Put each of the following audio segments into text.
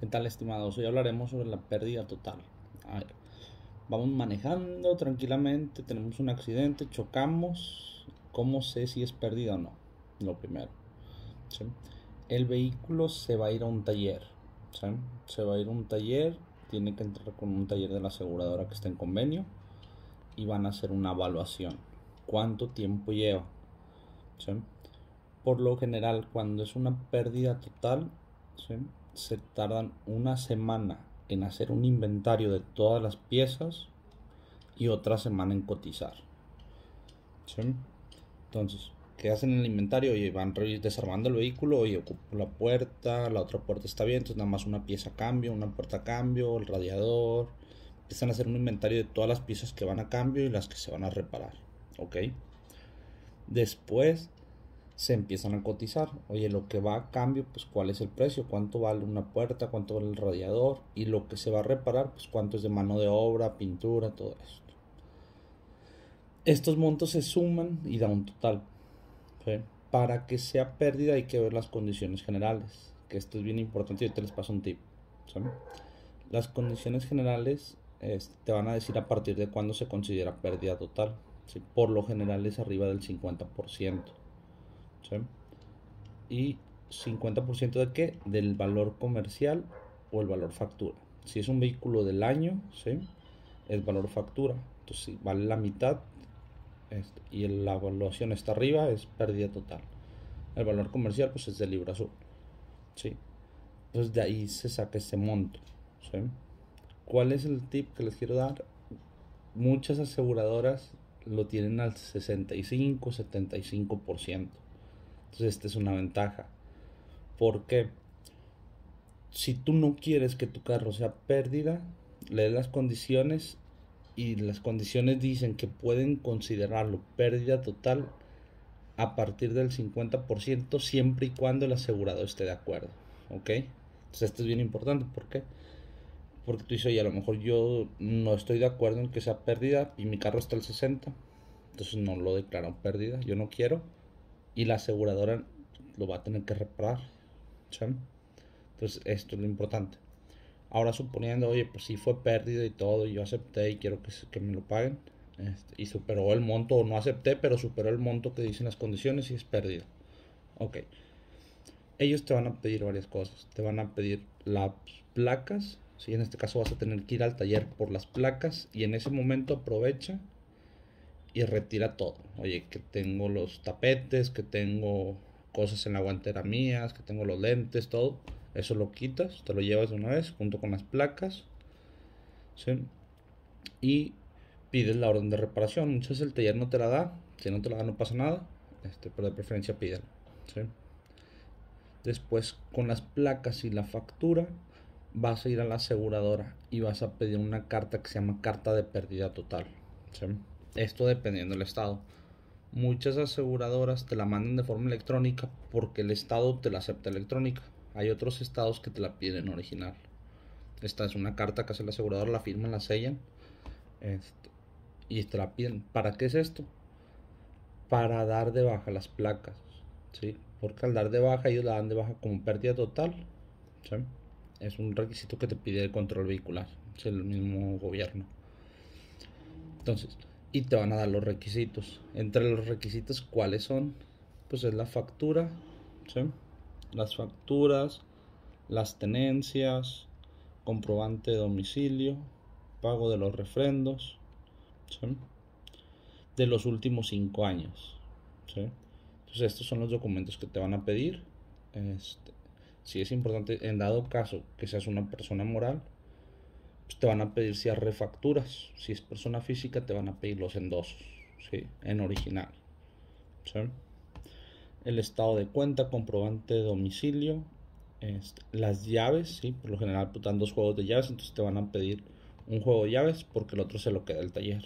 ¿Qué tal, estimados? Hoy hablaremos sobre la pérdida total. A ver, vamos manejando tranquilamente, tenemos un accidente, chocamos. ¿Cómo sé si es pérdida o no? Lo primero. El vehículo se va a ir a un taller. Se va a ir a un taller, tiene que entrar con un taller de la aseguradora que está en convenio y van a hacer una evaluación. ¿Cuánto tiempo lleva? Por lo general, cuando es una pérdida total, se tardan una semana en hacer un inventario de todas las piezas y otra semana en cotizar. Entonces, ¿qué hacen en el inventario? Oye, van desarmando el vehículo, oye, ocupo la puerta, la otra puerta está bien, entonces nada más una pieza cambio, una puerta cambio, el radiador. Empiezan a hacer un inventario de todas las piezas que van a cambio y las que se van a reparar. ¿Ok? Después se empiezan a cotizar. Oye, lo que va a cambio, pues cuál es el precio, cuánto vale una puerta, cuánto vale el radiador y lo que se va a reparar, pues cuánto es de mano de obra, pintura, todo esto. Estos montos se suman y da un total. Para que sea pérdida hay que ver las condiciones generales, que esto es bien importante y te les paso un tip. Las condiciones generales este, te van a decir a partir de cuándo se considera pérdida total. Por lo general es arriba del 50%. Y 50% de qué? Del valor comercial o el valor factura. Si es un vehículo del año, ¿sí? El valor factura. Entonces, si vale la mitad y la evaluación está arriba, es pérdida total. El valor comercial, pues es del libro azul. ¿sí? Entonces, de ahí se saca ese monto. ¿sí? ¿Cuál es el tip que les quiero dar? Muchas aseguradoras lo tienen al 65, 75%. Entonces esta es una ventaja. Porque si tú no quieres que tu carro sea pérdida, lees las condiciones y las condiciones dicen que pueden considerarlo pérdida total a partir del 50% siempre y cuando el asegurado esté de acuerdo. ¿Ok? Entonces esto es bien importante. ¿Por qué? Porque tú dices, oye, a lo mejor yo no estoy de acuerdo en que sea pérdida y mi carro está al 60. Entonces no lo declaro pérdida. Yo no quiero y la aseguradora lo va a tener que reparar. Entonces, esto es lo importante. Ahora, suponiendo, oye, pues si fue pérdida y todo, y yo acepté y quiero que, que me lo paguen, este, y superó el monto, o no acepté, pero superó el monto que dicen las condiciones y es pérdida. Ok. Ellos te van a pedir varias cosas. Te van a pedir las placas. Si en este caso vas a tener que ir al taller por las placas y en ese momento aprovecha y retira todo. Oye, que tengo los tapetes, que tengo cosas en la guantera mías, que tengo los lentes, todo. Eso lo quitas, te lo llevas de una vez junto con las placas. ¿sí? Y pides la orden de reparación. Muchas veces el taller no te la da. Si no te la da no pasa nada. Este, pero de preferencia pídela. ¿sí? Después con las placas y la factura vas a ir a la aseguradora y vas a pedir una carta que se llama carta de pérdida total. ¿sí? Esto dependiendo del estado. Muchas aseguradoras te la mandan de forma electrónica porque el estado te la acepta electrónica. Hay otros estados que te la piden original. Esta es una carta que hace el asegurador, la firman, la sellan este, y te la piden. ¿Para qué es esto? Para dar de baja las placas. ¿sí? Porque al dar de baja ellos la dan de baja como pérdida total. Es un requisito que te pide el control vehicular. Es el mismo gobierno. Entonces, y te van a dar los requisitos. Entre los requisitos, ¿cuáles son? Pues es la factura, las facturas, las tenencias, comprobante de domicilio, pago de los refrendos, de los últimos cinco años. Entonces estos son los documentos que te van a pedir. Este, si es importante, en dado caso que seas una persona moral, pues, te van a pedir si refacturas. Si es persona física, te van a pedir los endosos, ¿sí? En original. El estado de cuenta, comprobante de domicilio, este, las llaves, ¿sí? Por lo general pues, dan dos juegos de llaves, entonces te van a pedir un juego de llaves porque el otro se lo queda el taller.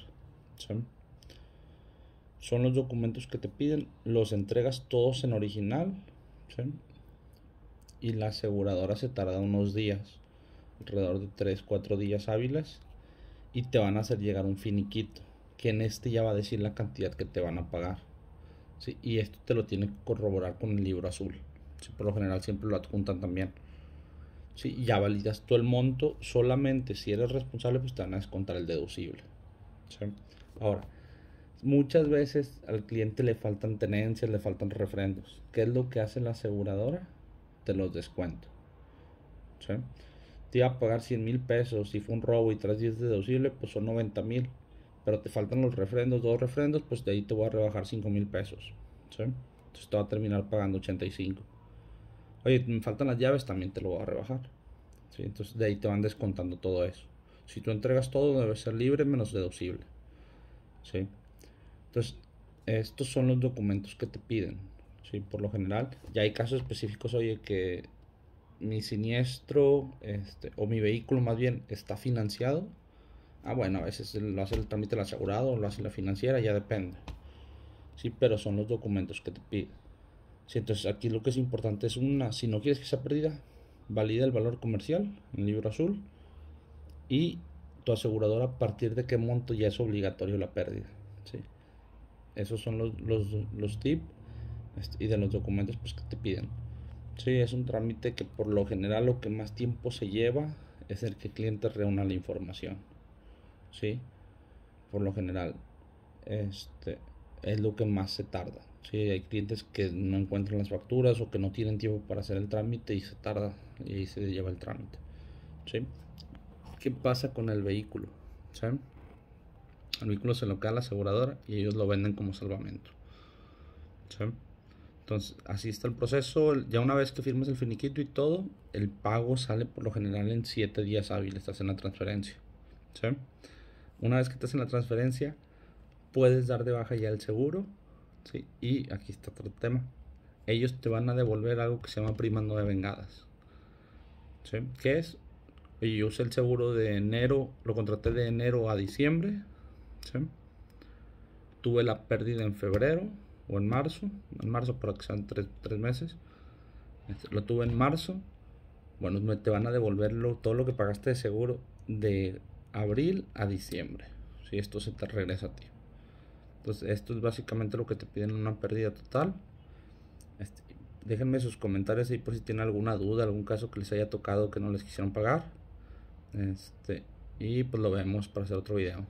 Son los documentos que te piden, los entregas todos en original, Y la aseguradora se tarda unos días alrededor de 3, 4 días hábiles y te van a hacer llegar un finiquito, que en este ya va a decir la cantidad que te van a pagar. ¿sí? Y esto te lo tiene que corroborar con el libro azul. ¿sí? Por lo general siempre lo adjuntan también. Sí, ya validas tú el monto, solamente si eres responsable, pues te van a descontar el deducible. Ahora, muchas veces al cliente le faltan tenencias, le faltan refrendos. ¿Qué es lo que hace la aseguradora? Te los descuento. Te iba a pagar 100 mil pesos, si fue un robo y tras 10 deducible, pues son 90 mil. Pero te faltan los refrendos, dos refrendos, pues de ahí te voy a rebajar 5 mil pesos. Entonces te va a terminar pagando 85. Oye, me faltan las llaves, también te lo voy a rebajar. Entonces de ahí te van descontando todo eso. Si tú entregas todo, debe ser libre menos deducible. ¿sí? Entonces, estos son los documentos que te piden. ¿sí? Por lo general, ya hay casos específicos, oye, que mi siniestro este, o mi vehículo más bien está financiado. Ah, bueno, a veces lo hace el trámite del asegurado lo hace la financiera, ya depende. Sí, pero son los documentos que te piden entonces aquí lo que es importante es una, si no quieres que sea perdida, valida el valor comercial en el libro azul y tu aseguradora a partir de qué monto ya es obligatorio la pérdida. ¿sí? Esos son los, los, los tips este, y de los documentos pues, que te piden. Sí, es un trámite que por lo general lo que más tiempo se lleva es el que el cliente reúna la información. ¿sí? Por lo general, este es lo que más se tarda. Sí, hay clientes que no encuentran las facturas o que no tienen tiempo para hacer el trámite y se tarda y ahí se lleva el trámite. ¿sí? ¿Qué pasa con el vehículo? ¿Sí? El vehículo se lo queda a la aseguradora y ellos lo venden como salvamento. ¿Sí? Entonces, así está el proceso. Ya una vez que firmes el finiquito y todo, el pago sale por lo general en 7 días hábiles. Estás en la transferencia. ¿sí? Una vez que estás en la transferencia, puedes dar de baja ya el seguro ¿sí? Y aquí está otro tema. Ellos te van a devolver algo que se llama primas no devengadas. ¿Sí? ¿Qué es? yo usé el seguro de enero, lo contraté de enero a diciembre. ¿sí? Tuve la pérdida en febrero o en marzo. En marzo para que sean tres, meses. Este, lo tuve en marzo. Bueno, te van a devolver todo lo que pagaste de seguro de abril a diciembre. Si esto se te regresa a ti. Entonces, esto es básicamente lo que te piden una pérdida total. Este, déjenme sus comentarios ahí por si tienen alguna duda, algún caso que les haya tocado que no les quisieron pagar. Este, y pues lo vemos para hacer otro video.